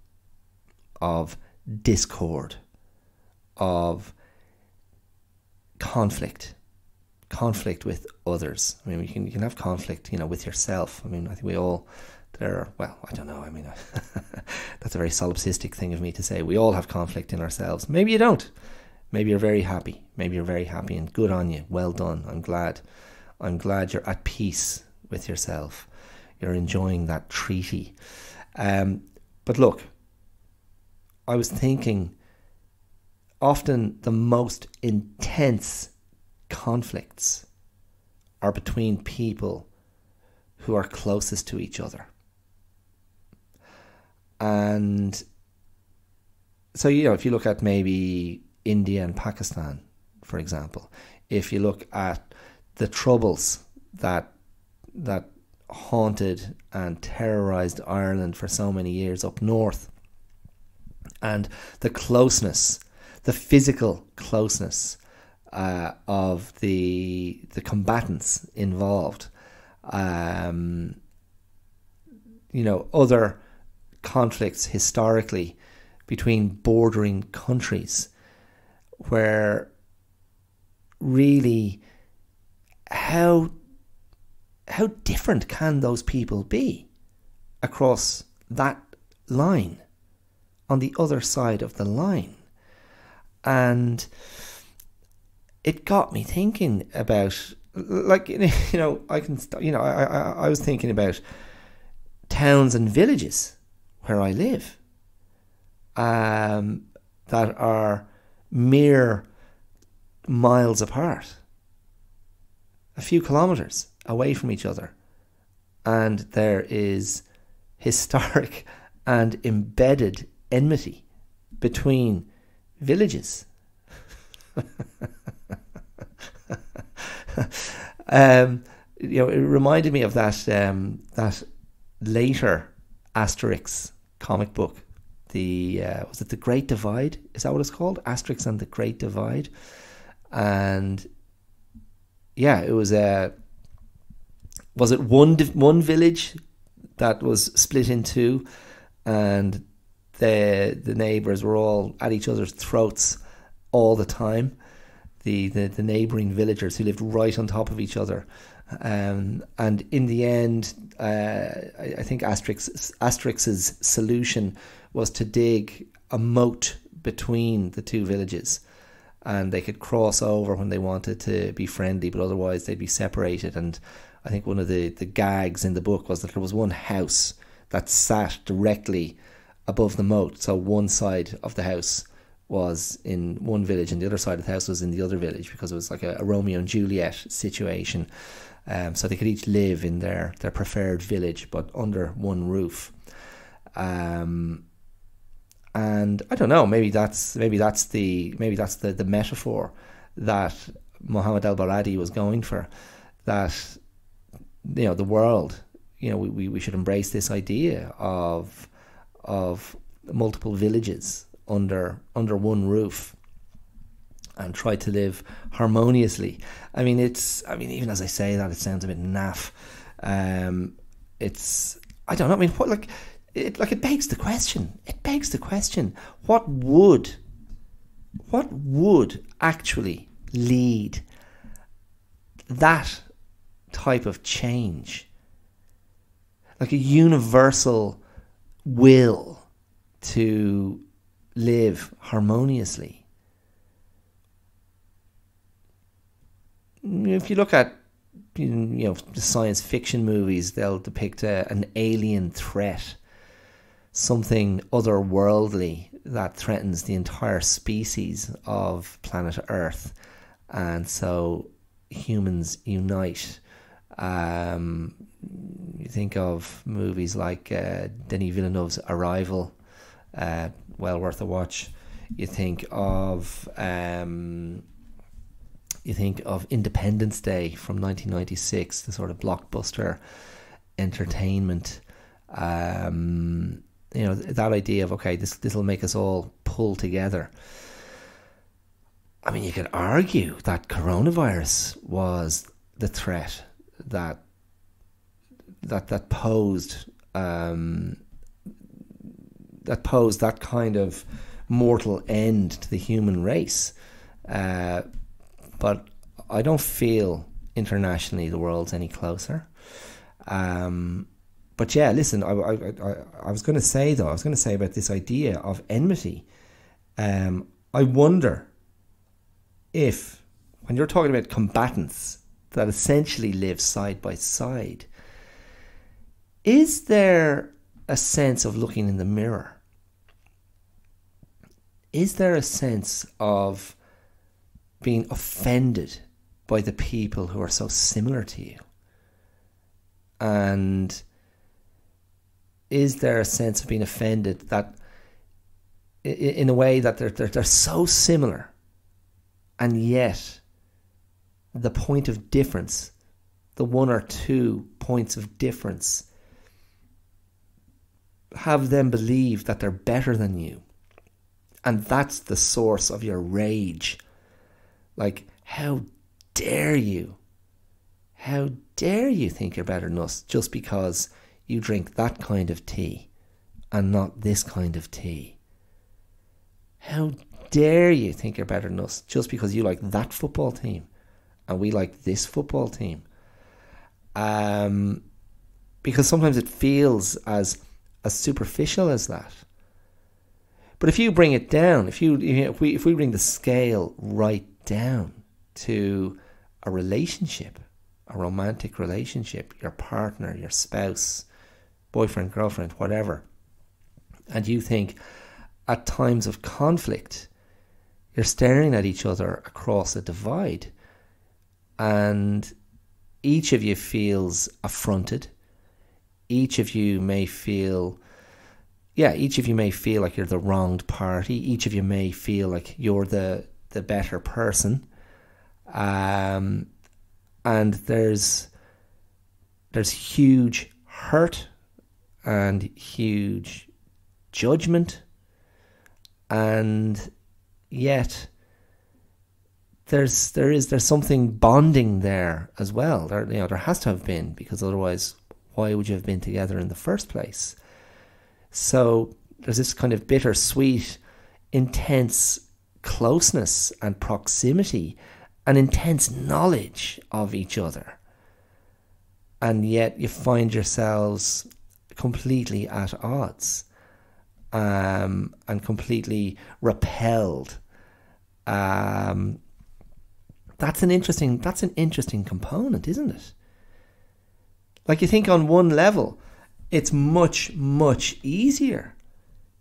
of discord, of conflict, conflict with others. I mean, you can you can have conflict, you know, with yourself. I mean, I think we all there Are, well i don't know. I mean that's a very solipsistic thing of me to say. We all have conflict in ourselves. Maybe you don't. Maybe you're very happy. Maybe you're very happy and good on you. Well done. I'm glad. I'm glad you're at peace with yourself. You're enjoying that treaty. Um, but look i was thinking often the most intense conflicts are between people who are closest to each other. And so, you know, if you look at maybe India and Pakistan, for example, if you look at the troubles that that haunted and terrorized Ireland for so many years up north, and the closeness, the physical closeness uh, of the the combatants involved, um, you know, other conflicts historically between bordering countries where really how how different can those people be across that line on the other side of the line? And it got me thinking about like you know I can you know I I, I was thinking about towns and villages where I live um, that are mere miles apart, a few kilometres away from each other. and there is historic and embedded enmity between villages. um, you know, it reminded me of that um, that later Asterix comic book. The uh, was it the Great Divide? Is that what it's called? Asterix and the Great Divide, and yeah, it was a. Uh, was it one one village that was split in two, and the the neighbors were all at each other's throats all the time. The, the, the neighbouring villagers who lived right on top of each other. Um, and in the end, uh, I, I, think Asterix, Asterix's solution was to dig a moat between the two villages. And they could cross over when they wanted to be friendly, but otherwise they'd be separated. And I think one of the, the gags in the book was that there was one house that sat directly above the moat. So one side of the house was in one village and the other side of the house was in the other village because it was like a, a Romeo and Juliet situation. Um, so they could each live in their, their preferred village but under one roof. Um, and I don't know, maybe that's maybe that's the maybe that's the, the metaphor that Mohammed Al Baradei was going for. That you know the world, you know, we, we, we should embrace this idea of of multiple villages under under one roof and try to live harmoniously. I mean, it's. I mean, even as I say that, it sounds a bit naff. Um, it's. I don't know. I mean, what like it like it begs the question. It begs the question. What would, what would actually lead that type of change, like a universal will to live harmoniously. If you look at you know the science fiction movies, they'll depict a, an alien threat, something otherworldly that threatens the entire species of planet Earth, and so humans unite. Um, you think of movies like uh, Denis Villeneuve's Arrival, uh, well worth a watch. You think of um, you think of Independence Day from 1996, the sort of blockbuster entertainment. Um, you know that idea of okay, this this will make us all pull together. I mean, you could argue that coronavirus was the threat that that that posed um, that posed that kind of mortal end to the human race. Uh, but I don't feel internationally the world's any closer. Um, but yeah, listen, I, I, I, I was going to say though, I was going to say about this idea of enmity. Um, I wonder if, when you're talking about combatants that essentially live side by side, is there a sense of looking in the mirror? Is there a sense of being offended by the people who are so similar to you? And is there a sense of being offended that, in a way, that they're, they're, they're so similar and yet the point of difference, the one or two points of difference, have them believe that they're better than you. And that's the source of your rage. Like, how dare you? How dare you think you're better than us just because you drink that kind of tea and not this kind of tea? How dare you think you're better than us just because you like that football team and we like this football team? Um, because sometimes it feels as as superficial as that. But if you bring it down, if you, if we if we bring the scale right down to a relationship, a romantic relationship, your partner, your spouse, boyfriend, girlfriend, whatever, and you think at times of conflict, you're staring at each other across a divide, and each of you feels affronted, each of you may feel yeah, each of you may feel like you're the wronged party. Each of you may feel like you're the the better person. Um, and there's there's huge hurt and huge judgment, and yet there's there is there's something bonding there as well. There you know there has to have been because otherwise why would you have been together in the first place? So there's this kind of bittersweet, intense closeness and proximity and intense knowledge of each other. And yet you find yourselves completely at odds um, and completely repelled. Um, that's an interesting that's an interesting component, isn't it? Like you think on one level, it's much, much easier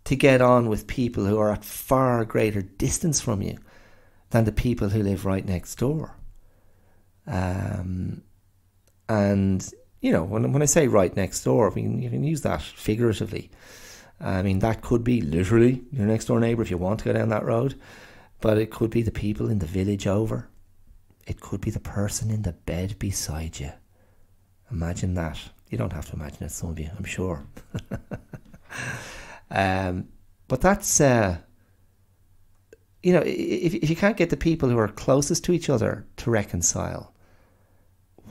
to get on with people who are at far greater distance from you than the people who live right next door. Um, and you know, when when I say right next door, I mean you can use that figuratively. I mean that could be literally your next door neighbour if you want to go down that road, but it could be the people in the village over. It could be the person in the bed beside you. Imagine that. You don't have to imagine it, some of you, I'm sure. um, but that's, uh, you know, if, if you can't get the people who are closest to each other to reconcile,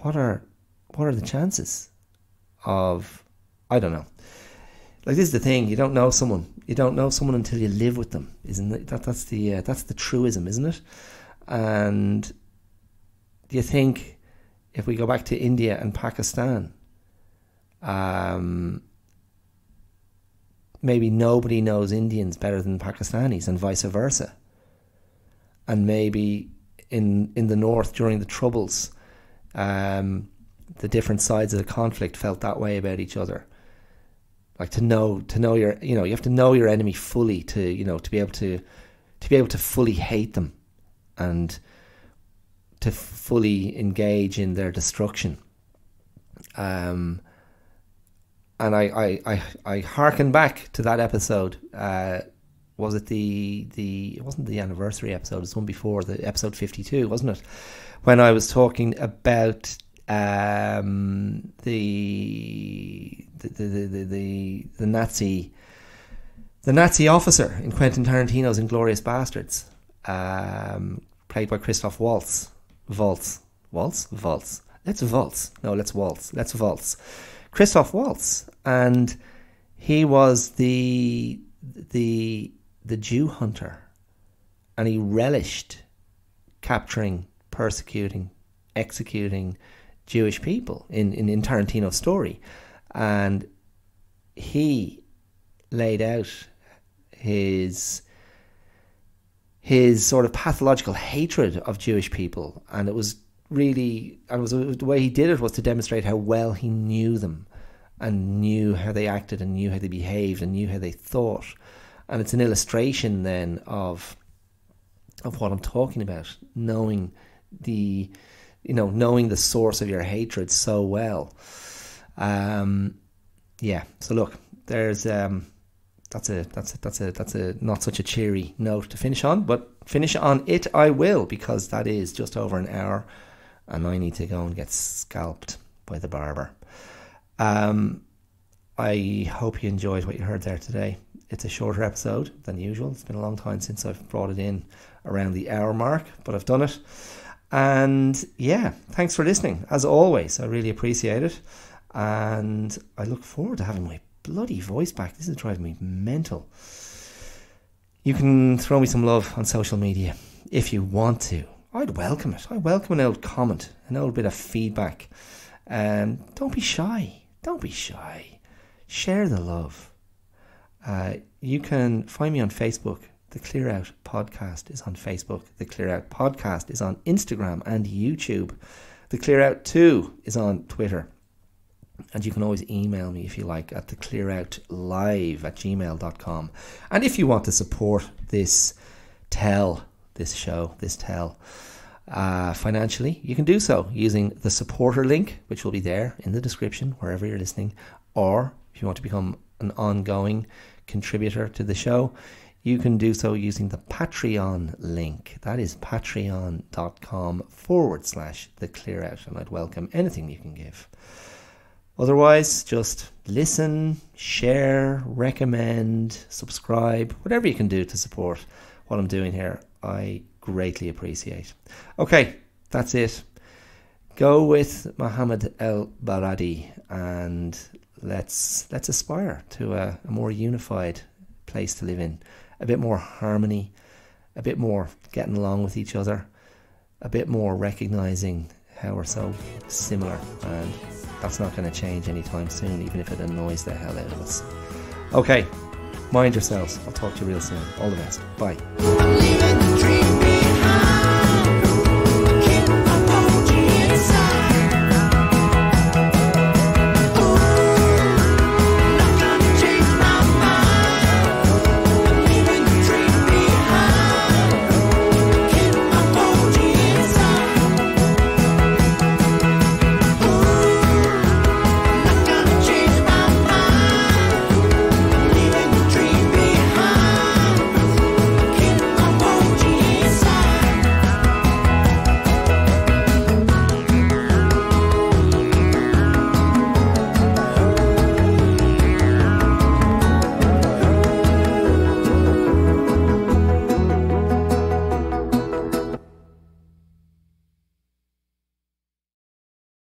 what are what are the chances of? I don't know. Like this is the thing: you don't know someone. You don't know someone until you live with them. Isn't it? That that's the uh, that's the truism, isn't it? And do you think if we go back to India and Pakistan, um, maybe nobody knows Indians better than Pakistanis, and vice versa. And maybe in in the north during the troubles, um, the different sides of the conflict felt that way about each other. Like to know to know your you know you have to know your enemy fully to you know to be able to to be able to fully hate them, and to fully engage in their destruction. Um, and I, I, I, I harken back to that episode. Uh, was it the the it wasn't the anniversary episode? It's one before the episode fifty two, wasn't it? When I was talking about um, the, the, the, the the the Nazi the Nazi officer in Quentin Tarantino's Inglourious Basterds, um, played by Christoph Waltz. Waltz, Waltz, Waltz. Let's waltz. No, let's waltz. Let's waltz. Christoph Waltz, and he was the the the Jew hunter, and he relished capturing, persecuting, executing Jewish people in, in, in Tarantino's story, and he laid out his his sort of pathological hatred of Jewish people, and it was really, and was the way he did it was to demonstrate how well he knew them, and knew how they acted, and knew how they behaved, and knew how they thought, and it's an illustration then of of what I'm talking about, knowing the, you know, knowing the source of your hatred so well. Um, yeah. So look, there's um, that's a that's a, that's a that's a not such a cheery note to finish on, but finish on it I will because that is just over an hour, and I need to go and get scalped by the barber. Um, I hope you enjoyed what you heard there today. It's a shorter episode than usual. It's been a long time since I've brought it in around the hour mark, but I've done it. And yeah, thanks for listening. As always, I really appreciate it. And I look forward to having my bloody voice back. This is driving me mental. You can throw me some love on social media if you want to. I'd welcome it. I welcome an old comment, an old bit of feedback. Um, don't be shy. Don't be shy. Share the love. Uh, you can find me on Facebook. The Clear Out Podcast is on Facebook. The Clear Out Podcast is on Instagram and YouTube. The Clear Out 2 is on Twitter. And you can always email me if you like at the clearoutlive at gmail.com. And if you want to support this tell, this show, this tell, uh, financially, you can do so using the supporter link, which will be there in the description wherever you're listening, or if you want to become an ongoing contributor to the show, you can do so using the Patreon link. That is patreon.com forward slash the clear out, and I'd welcome anything you can give. Otherwise, just listen, share, recommend, subscribe, whatever you can do to support what I'm doing here. I greatly appreciate. Okay, that's it. Go with Mohamed El Baradei and let's let's aspire to a, a more unified place to live in. A bit more harmony, a bit more getting along with each other, a bit more recognizing how we're so similar and that's not going to change anytime soon, even if it annoys the hell out of us. Okay, mind yourselves. I'll talk to you real soon. All the best. Bye oh you.